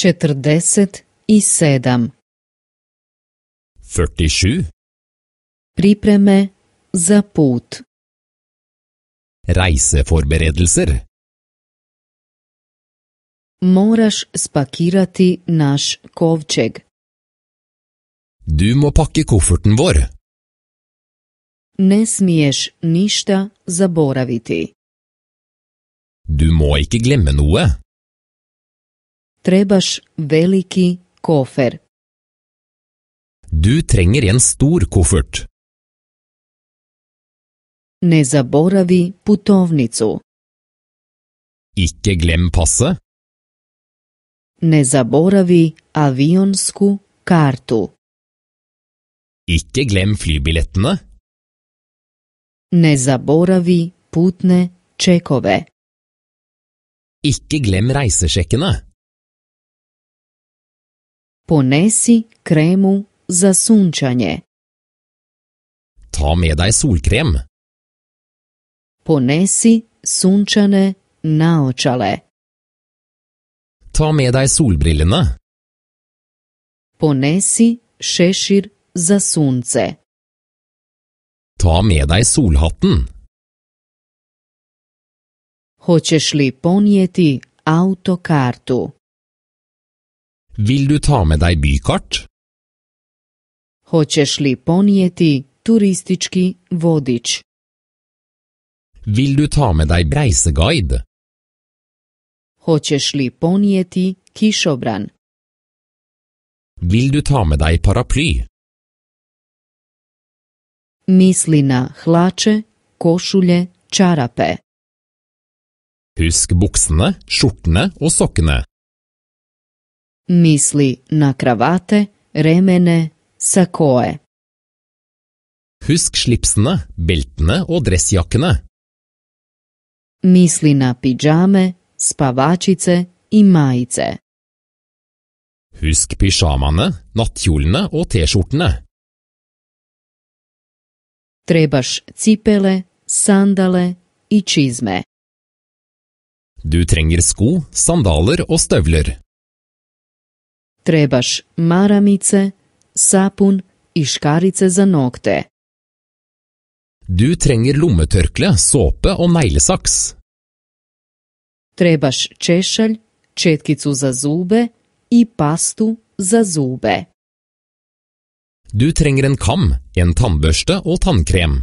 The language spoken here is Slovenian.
47. 47. Pripreme za put. Reiseforberedelser. Moraš spakirati naš kovčeg. Du må pakke kofferten vår. Ne smiješ ništa zaboraviti. Du må ikke glemme noe. Trebaš veliki kofer. Du trenger en stor koffert. Ne zaboravi putovnicu. Ikke glem passet. Ne zaboravi avionsku kartu. Ikke glem flybillettene. Ne zaboravi putne čekove. Ikke glem reisesjekkene. Ponesi kremu za sunčanje. Ta med deg solkrem. Ponesi sunčane naočale. Ta med deg solbrillene. Ponesi šešir za sunce. Ta med deg solhatten. Hoćeš li ponijeti autokartu? Vil du ta med deg bykart? Hoćeš li ponijeti turistički vodič? Vil du ta med deg reiseguide? Hoćeš li ponijeti kišobran? Vil du ta med deg paraply? Misli na hlače, košulje, čarape. Husk buksene, skjortene og sokkene. Misli na kravate, remene, sakoe. Husk slipsene, beltene og dressjakkene. Misli na pidžame, spavačice i majice. Husk pysjamaene, nattkjolene og T-skjortene. Trebaš cipele, sandale i čizme. Du trenger sko, sandaler og støvler. Trebaš maramice, sapun i škarice za nokte. Du trenger lommetørkle, såpe og neglesaks. Trebaš češalj, četkicu za zube i pastu za zube. Du trenger en kam, en tannbørste og tannkrem.